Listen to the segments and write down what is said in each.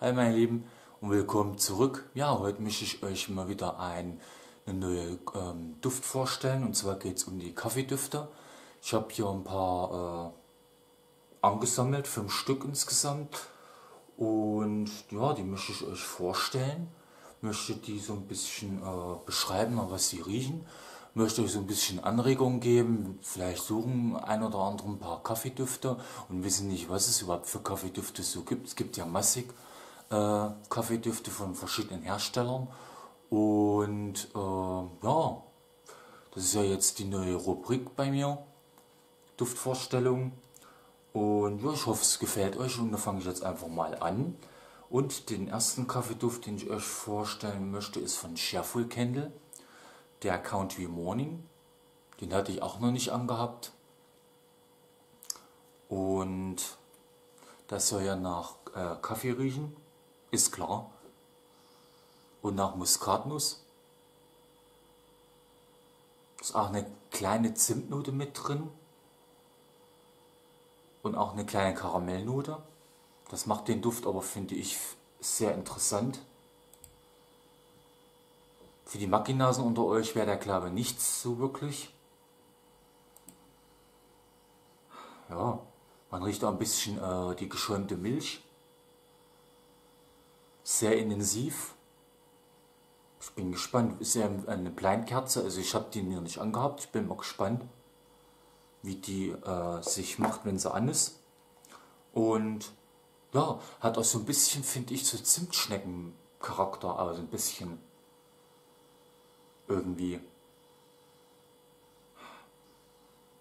Hi meine Lieben und willkommen zurück. Ja, heute möchte ich euch mal wieder ein, eine neue ähm, Duft vorstellen und zwar geht es um die Kaffeedüfte. Ich habe hier ein paar äh, angesammelt, fünf Stück insgesamt und ja, die möchte ich euch vorstellen. Möchte die so ein bisschen äh, beschreiben, was sie riechen möchte euch so ein bisschen Anregungen geben. Vielleicht suchen ein oder andere ein paar Kaffeedüfte und wissen nicht, was es überhaupt für Kaffeedüfte so gibt. Es gibt ja massig äh, Kaffeedüfte von verschiedenen Herstellern. Und äh, ja, das ist ja jetzt die neue Rubrik bei mir. Duftvorstellung. Und ja, ich hoffe, es gefällt euch und da fange ich jetzt einfach mal an. Und den ersten Kaffeeduft, den ich euch vorstellen möchte, ist von Shareful Candle der Account wie Morning. Den hatte ich auch noch nicht angehabt. Und das soll ja nach äh, Kaffee riechen, ist klar. Und nach Muskatnuss. Ist auch eine kleine Zimtnote mit drin. Und auch eine kleine Karamellnote. Das macht den Duft aber, finde ich, sehr interessant. Für die Mackinasen unter euch wäre der glaube nichts so wirklich. Ja, man riecht auch ein bisschen äh, die geschäumte Milch. Sehr intensiv. Ich bin gespannt. Ist ja eine Blindkerze, also ich habe die hier nicht angehabt. Ich bin mal gespannt, wie die äh, sich macht, wenn sie an ist. Und ja, hat auch so ein bisschen, finde ich, so Zimtschnecken-Charakter, also ein bisschen irgendwie.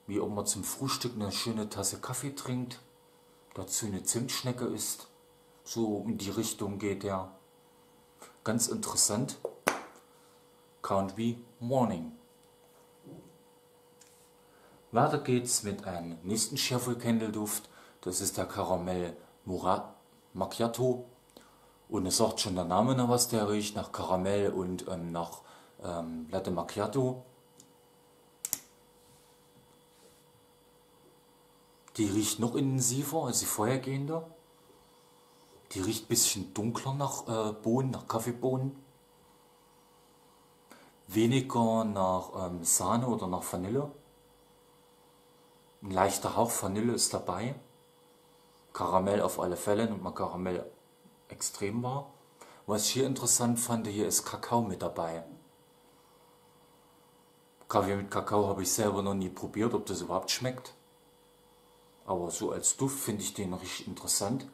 Wie ob man zum Frühstück eine schöne Tasse Kaffee trinkt, dazu eine Zimtschnecke isst. So in die Richtung geht der. Ganz interessant. Count wie Morning. Weiter geht's mit einem nächsten Shuffle Candle Duft. Das ist der Karamell Murat Macchiato. Und es sagt schon der Name nach was der riecht, nach Karamell und ähm, nach ähm, Latte Macchiato. Die riecht noch intensiver als die vorhergehende. Die riecht ein bisschen dunkler nach äh, Bohnen, nach Kaffeebohnen. Weniger nach ähm, Sahne oder nach Vanille. Ein leichter Hauch Vanille ist dabei. Karamell auf alle Fälle, und mal Karamell extrem war. Was ich hier interessant fand, hier ist Kakao mit dabei. Kaffee mit Kakao habe ich selber noch nie probiert, ob das überhaupt schmeckt. Aber so als Duft finde ich den richtig interessant.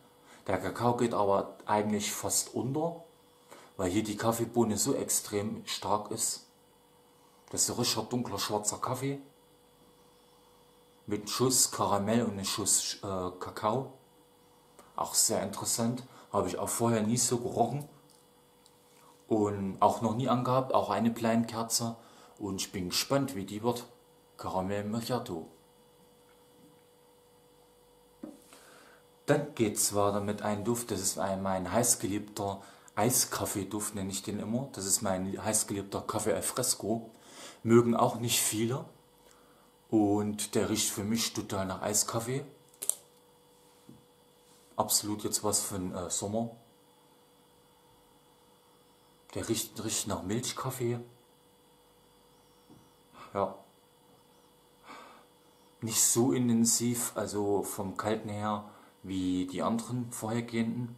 Der Kakao geht aber eigentlich fast unter, weil hier die Kaffeebohne so extrem stark ist. Das ist ein richtiger dunkler schwarzer Kaffee mit einem Schuss Karamell und einem Schuss äh, Kakao. Auch sehr interessant. Habe ich auch vorher nie so gerochen. Und auch noch nie angehabt. Auch eine kleine Kerze. Und ich bin gespannt, wie die wird. Caramel Macchiato. Dann geht es weiter mit einem Duft, das ist ein, mein heißgeliebter Eiskaffee-Duft, nenne ich den immer. Das ist mein heißgeliebter Kaffee Alfresco. Mögen auch nicht viele. Und der riecht für mich total nach Eiskaffee. Absolut jetzt was von äh, Sommer. Der riecht, riecht nach Milchkaffee ja, nicht so intensiv, also vom Kalten her, wie die anderen vorhergehenden.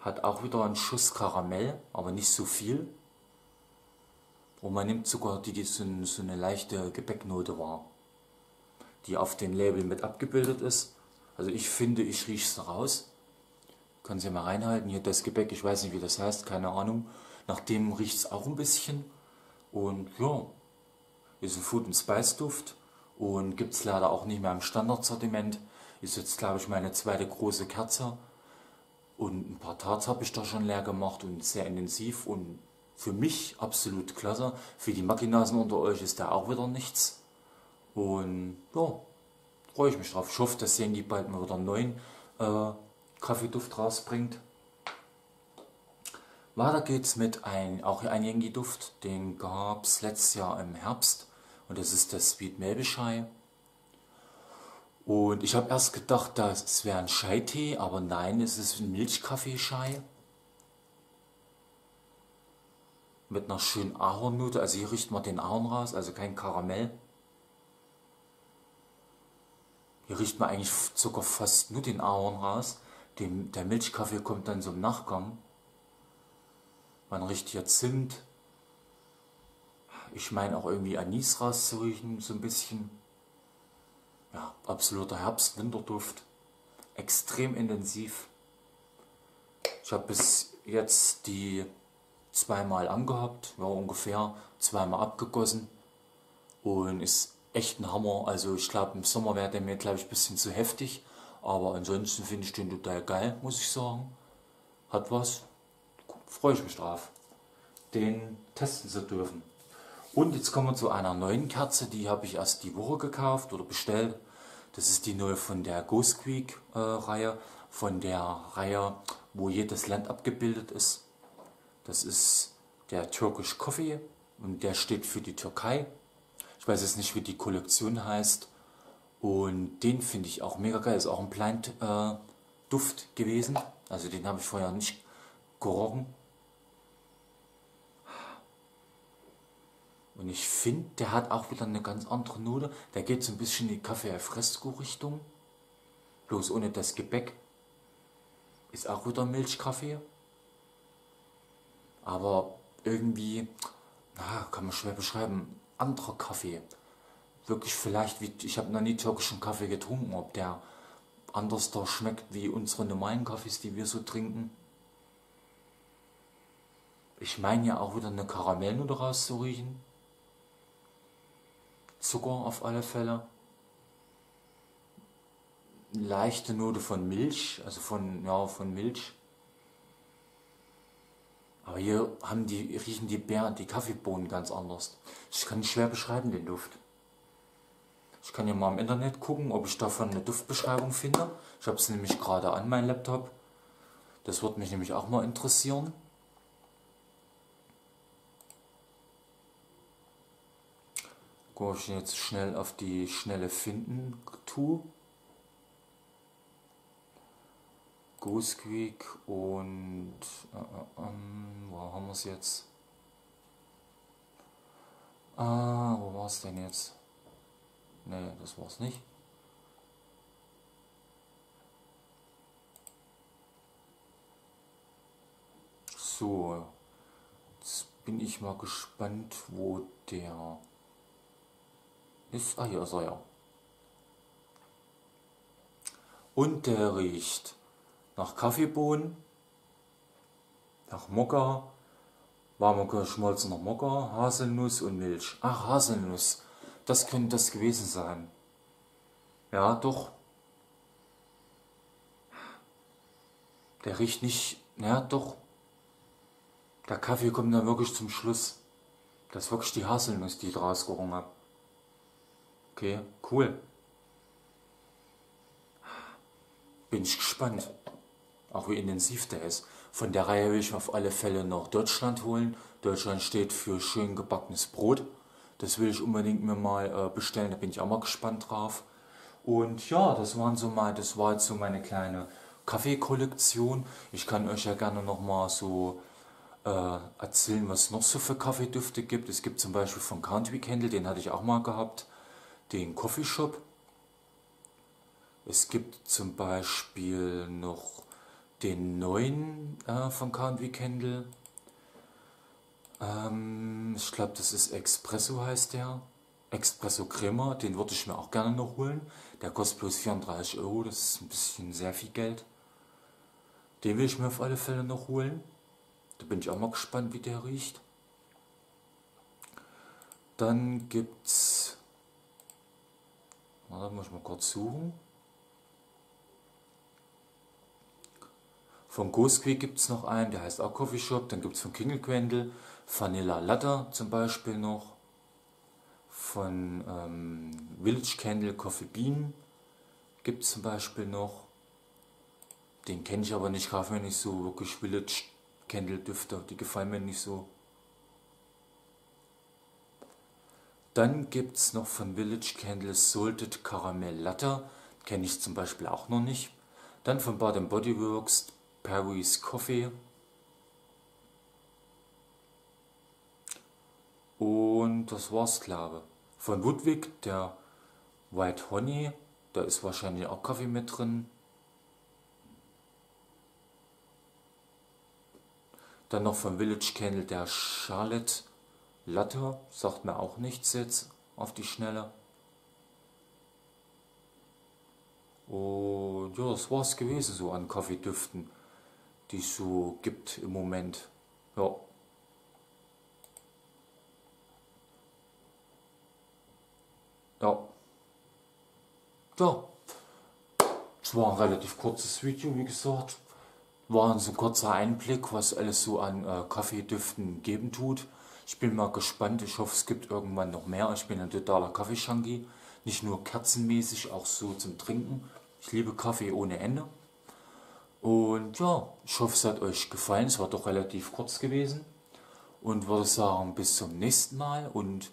Hat auch wieder einen Schuss Karamell, aber nicht so viel. Und man nimmt sogar die, die so, so eine leichte Gebäcknote wahr, die auf dem Label mit abgebildet ist. Also ich finde, ich rieche es raus. Können Sie mal reinhalten. Hier das Gebäck, ich weiß nicht, wie das heißt, keine Ahnung. Nach dem riecht es auch ein bisschen. Und ja, ist ein Food- and Spice-Duft und gibt es leider auch nicht mehr im Standardsortiment. Ist jetzt, glaube ich, meine zweite große Kerze. Und ein paar Tarts habe ich da schon leer gemacht und sehr intensiv und für mich absolut klasse. Für die Mackinasen unter euch ist der auch wieder nichts. Und ja, freue ich mich drauf. Ich hoffe, dass die bald mal wieder einen neuen äh, Kaffeeduft rausbringt. Weiter geht's mit ein, auch ein Yankee-Duft, den gab's letztes Jahr im Herbst und das ist der Sweet Melbishai. Und ich habe erst gedacht, das wäre ein Scheitee, aber nein, es ist ein Milchkaffeeschei. Mit einer schönen Ahornnote, also hier riecht man den Ahorn raus, also kein Karamell. Hier riecht man eigentlich sogar fast nur den Ahorn raus. Dem, der Milchkaffee kommt dann so im Nachgang. Man riecht hier Zimt. Ich meine auch irgendwie Anis rauszuriechen, so ein bisschen. Ja, absoluter Herbst-Winterduft. Extrem intensiv. Ich habe bis jetzt die zweimal angehabt, ja ungefähr zweimal abgegossen und ist echt ein Hammer. Also ich glaube im Sommer wäre der mir glaube ich ein bisschen zu heftig, aber ansonsten finde ich den total geil, muss ich sagen. Hat was, freue ich mich drauf, den testen zu dürfen. Und jetzt kommen wir zu einer neuen Kerze, die habe ich erst die Woche gekauft oder bestellt. Das ist die neue von der Ghost Creek äh, Reihe, von der Reihe, wo jedes Land abgebildet ist. Das ist der Turkish Coffee und der steht für die Türkei. Ich weiß jetzt nicht, wie die Kollektion heißt. Und den finde ich auch mega geil. Ist auch ein Blind äh, Duft gewesen. Also den habe ich vorher nicht gerochen. Und ich finde, der hat auch wieder eine ganz andere Note. Der geht so ein bisschen in die Kaffee Fresco Richtung. Bloß ohne das Gebäck. Ist auch wieder Milchkaffee. Aber irgendwie, na, kann man schwer beschreiben, anderer Kaffee. Wirklich vielleicht, wie, ich habe noch nie türkischen Kaffee getrunken, ob der anders da schmeckt wie unsere normalen Kaffees, die wir so trinken. Ich meine ja auch wieder eine Karamellnote rauszuriechen. Zucker auf alle Fälle. Leichte Note von Milch, also von, ja, von Milch. Aber hier haben die, riechen die Beeren, die Kaffeebohnen ganz anders. Ich kann schwer beschreiben, den Duft. Ich kann ja mal im Internet gucken, ob ich davon eine Duftbeschreibung finde. Ich habe es nämlich gerade an meinem Laptop. Das würde mich nämlich auch mal interessieren. Ob ich jetzt schnell auf die schnelle Finden tue. Goose Creek und äh, äh, ähm, wo haben wir es jetzt? Ah, wo war es denn jetzt? Ne, das war es nicht. So, jetzt bin ich mal gespannt, wo der ist. Ah, hier ist er ja. Und der riecht nach Kaffeebohnen, nach Mokka, warmer geschmolzener Mokka, Haselnuss und Milch. Ach, Haselnuss, das könnte das gewesen sein. Ja, doch. Der riecht nicht, ja, doch. Der Kaffee kommt dann wirklich zum Schluss. Das ist wirklich die Haselnuss, die ich rausgerochen habe. Okay, cool. Bin ich gespannt auch wie intensiv der ist. Von der Reihe will ich auf alle Fälle noch Deutschland holen. Deutschland steht für schön gebackenes Brot. Das will ich unbedingt mir mal äh, bestellen, da bin ich auch mal gespannt drauf. Und ja, das waren so mal, das war jetzt so meine kleine Kaffeekollektion. Ich kann euch ja gerne noch mal so äh, erzählen, was es noch so für Kaffeedüfte gibt. Es gibt zum Beispiel von Country Candle, den hatte ich auch mal gehabt, den Coffee Shop. Es gibt zum Beispiel noch den neuen äh, von K&W Kendall. Ähm, ich glaube, das ist Espresso heißt der. Espresso Crema, den würde ich mir auch gerne noch holen. Der kostet bloß 34 Euro, das ist ein bisschen sehr viel Geld. Den will ich mir auf alle Fälle noch holen. Da bin ich auch mal gespannt, wie der riecht. Dann gibt's. Da muss ich mal kurz suchen. Von Ghostquick gibt es noch einen, der heißt auch Coffee Shop. Dann gibt es von Kingelquendel Vanilla Latte zum Beispiel noch. Von ähm, Village Candle Coffee Bean gibt es zum Beispiel noch. Den kenne ich aber nicht, kaufe mir nicht so wirklich Village Candle Düfte. Die gefallen mir nicht so. Dann gibt es noch von Village Candle Salted Caramel Latte. kenne ich zum Beispiel auch noch nicht. Dann von Bath Body Works Paris Coffee. Und das war's, glaube Von Ludwig, der White Honey, da ist wahrscheinlich auch Kaffee mit drin. Dann noch von Village Candle der Charlotte Latte, sagt mir auch nichts jetzt auf die Schnelle. Und ja, das war's gewesen so an Kaffeedüften, die es so gibt im Moment. Ja. Ja. Ja. Es war ein relativ kurzes Video, wie gesagt. War so ein kurzer Einblick, was alles so an äh, Kaffeedüften geben tut. Ich bin mal gespannt. Ich hoffe, es gibt irgendwann noch mehr. Ich bin ein totaler Kaffeeschanki. Nicht nur kerzenmäßig, auch so zum Trinken. Ich liebe Kaffee ohne Ende. Und ja, ich hoffe, es hat euch gefallen. Es war doch relativ kurz gewesen. Und würde sagen, bis zum nächsten Mal und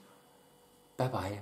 bye bye.